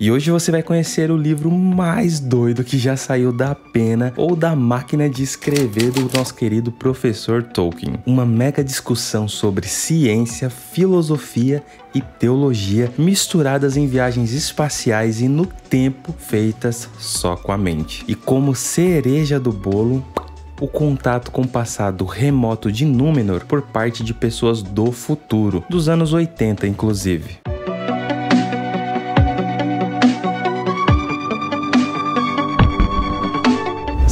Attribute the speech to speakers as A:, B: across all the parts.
A: E hoje você vai conhecer o livro mais doido que já saiu da pena ou da máquina de escrever do nosso querido professor Tolkien. Uma mega discussão sobre ciência, filosofia e teologia misturadas em viagens espaciais e no tempo feitas só com a mente. E como cereja do bolo, o contato com o passado remoto de Númenor por parte de pessoas do futuro, dos anos 80 inclusive.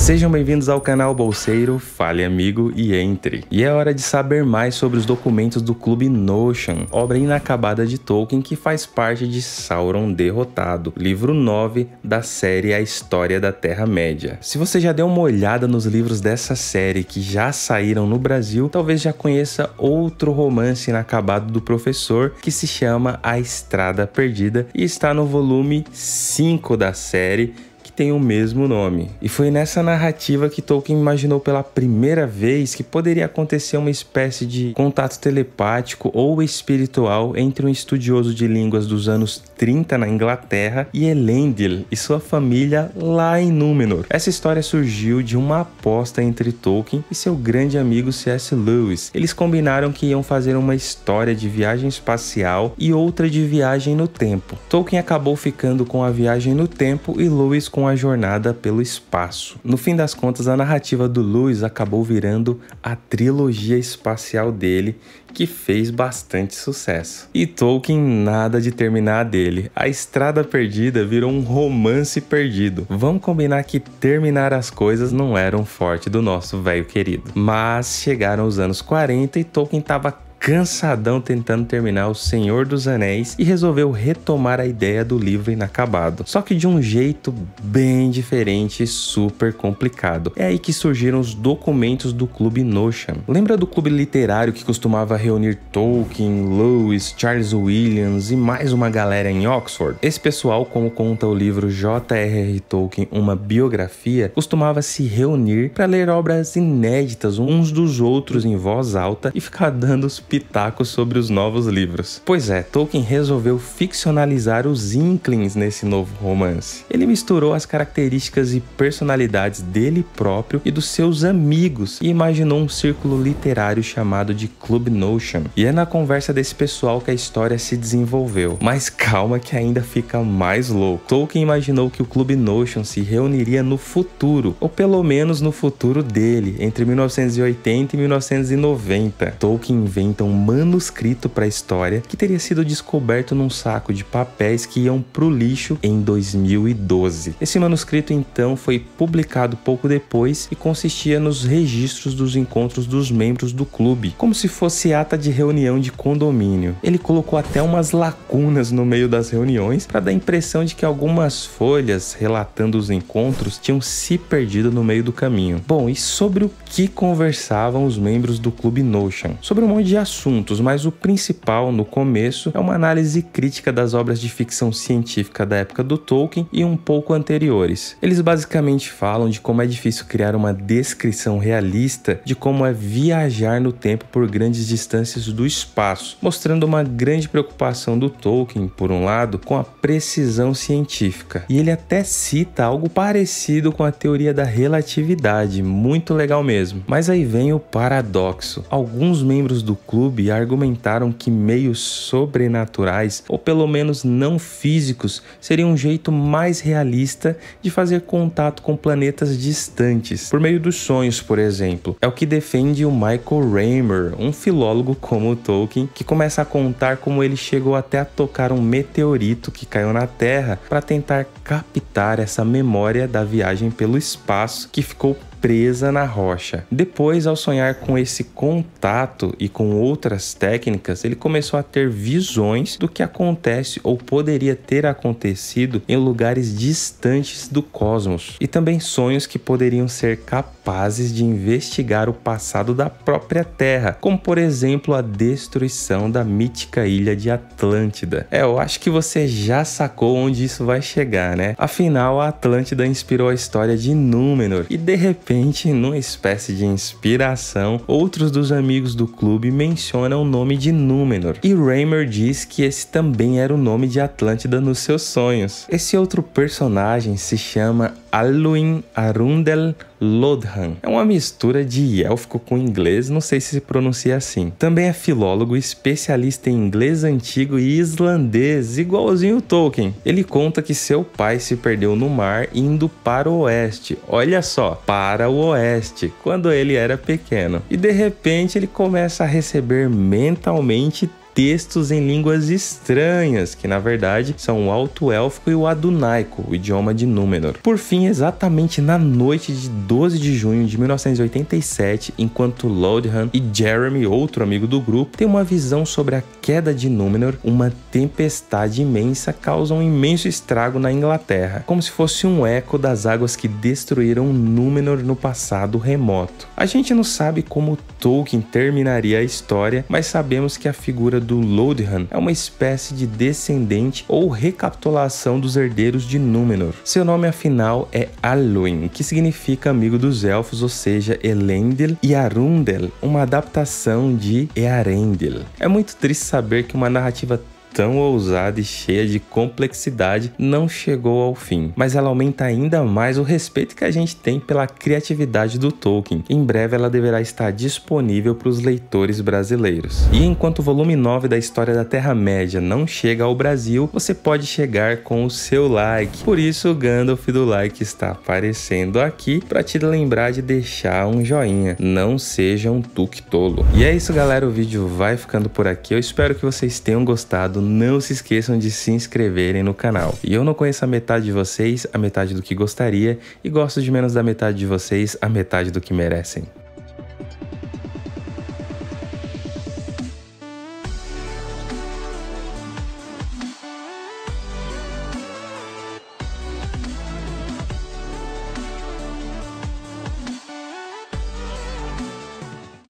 A: Sejam bem-vindos ao canal Bolseiro, fale amigo e entre. E é hora de saber mais sobre os documentos do Clube Notion, obra inacabada de Tolkien que faz parte de Sauron Derrotado, livro 9 da série A História da Terra-média. Se você já deu uma olhada nos livros dessa série que já saíram no Brasil, talvez já conheça outro romance inacabado do professor que se chama A Estrada Perdida e está no volume 5 da série que tem o mesmo nome. E foi nessa narrativa que Tolkien imaginou pela primeira vez que poderia acontecer uma espécie de contato telepático ou espiritual entre um estudioso de línguas dos anos 30 na Inglaterra e Elendil e sua família lá em Númenor. Essa história surgiu de uma aposta entre Tolkien e seu grande amigo C.S. Lewis. Eles combinaram que iam fazer uma história de viagem espacial e outra de viagem no tempo. Tolkien acabou ficando com a viagem no tempo e Lewis com com a jornada pelo espaço. No fim das contas, a narrativa do Lewis acabou virando a trilogia espacial dele, que fez bastante sucesso. E Tolkien nada de terminar dele. A Estrada Perdida virou um romance perdido. Vamos combinar que terminar as coisas não era um forte do nosso velho querido. Mas chegaram os anos 40 e Tolkien estava cansadão tentando terminar O Senhor dos Anéis e resolveu retomar a ideia do livro inacabado, só que de um jeito bem diferente e super complicado. É aí que surgiram os documentos do Clube Notion. Lembra do clube literário que costumava reunir Tolkien, Lewis, Charles Williams e mais uma galera em Oxford? Esse pessoal, como conta o livro J.R.R. Tolkien, uma biografia, costumava se reunir para ler obras inéditas uns dos outros em voz alta e ficar dando os pitacos sobre os novos livros. Pois é, Tolkien resolveu ficcionalizar os Inklings nesse novo romance. Ele misturou as características e personalidades dele próprio e dos seus amigos e imaginou um círculo literário chamado de Club Notion. E é na conversa desse pessoal que a história se desenvolveu. Mas calma que ainda fica mais louco. Tolkien imaginou que o Club Notion se reuniria no futuro, ou pelo menos no futuro dele, entre 1980 e 1990. Tolkien inventa um manuscrito para a história que teria sido descoberto num saco de papéis que iam para o lixo em 2012. Esse manuscrito então foi publicado pouco depois e consistia nos registros dos encontros dos membros do clube, como se fosse ata de reunião de condomínio. Ele colocou até umas lacunas no meio das reuniões para dar a impressão de que algumas folhas relatando os encontros tinham se perdido no meio do caminho. Bom, e sobre o que conversavam os membros do clube Notion? Sobre um monte de assuntos, mas o principal no começo é uma análise crítica das obras de ficção científica da época do Tolkien e um pouco anteriores. Eles basicamente falam de como é difícil criar uma descrição realista de como é viajar no tempo por grandes distâncias do espaço, mostrando uma grande preocupação do Tolkien, por um lado, com a precisão científica. E ele até cita algo parecido com a teoria da relatividade, muito legal mesmo. Mas aí vem o paradoxo. Alguns membros do clube clube argumentaram que meios sobrenaturais, ou pelo menos não físicos, seria um jeito mais realista de fazer contato com planetas distantes, por meio dos sonhos, por exemplo. É o que defende o Michael Raymer, um filólogo como Tolkien, que começa a contar como ele chegou até a tocar um meteorito que caiu na Terra para tentar captar essa memória da viagem pelo espaço que ficou presa na rocha. Depois, ao sonhar com esse contato e com outras técnicas, ele começou a ter visões do que acontece ou poderia ter acontecido em lugares distantes do cosmos, e também sonhos que poderiam ser capazes de investigar o passado da própria Terra, como por exemplo a destruição da mítica ilha de Atlântida. É, eu acho que você já sacou onde isso vai chegar, né? Afinal, a Atlântida inspirou a história de Númenor e de repente repente, numa espécie de inspiração, outros dos amigos do clube mencionam o nome de Númenor, e Raymer diz que esse também era o nome de Atlântida nos seus sonhos. Esse outro personagem se chama Alwyn Arundel Lodhan. É uma mistura de élfico com inglês, não sei se se pronuncia assim. Também é filólogo, especialista em inglês antigo e islandês, igualzinho Tolkien. Ele conta que seu pai se perdeu no mar indo para o oeste. Olha só, para o oeste, quando ele era pequeno. E de repente ele começa a receber mentalmente textos em línguas estranhas, que na verdade são o alto élfico e o adunaico, o idioma de Númenor. Por fim, exatamente na noite de 12 de junho de 1987, enquanto Lodhan e Jeremy, outro amigo do grupo, têm uma visão sobre a queda de Númenor, uma tempestade imensa causa um imenso estrago na Inglaterra, como se fosse um eco das águas que destruíram Númenor no passado remoto. A gente não sabe como Tolkien terminaria a história, mas sabemos que a figura do Lodhan é uma espécie de descendente ou recapitulação dos herdeiros de Númenor. Seu nome afinal é Alwyn, que significa amigo dos elfos, ou seja, Elendil, e Arundel, uma adaptação de Earendil. É muito triste saber que uma narrativa tão ousada e cheia de complexidade não chegou ao fim, mas ela aumenta ainda mais o respeito que a gente tem pela criatividade do Tolkien. Em breve ela deverá estar disponível para os leitores brasileiros. E enquanto o volume 9 da história da Terra-média não chega ao Brasil, você pode chegar com o seu like. Por isso o Gandalf do like está aparecendo aqui para te lembrar de deixar um joinha. Não seja um tuque tolo. E é isso galera, o vídeo vai ficando por aqui. Eu espero que vocês tenham gostado não se esqueçam de se inscreverem no canal. E eu não conheço a metade de vocês, a metade do que gostaria, e gosto de menos da metade de vocês, a metade do que merecem.